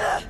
Yeah.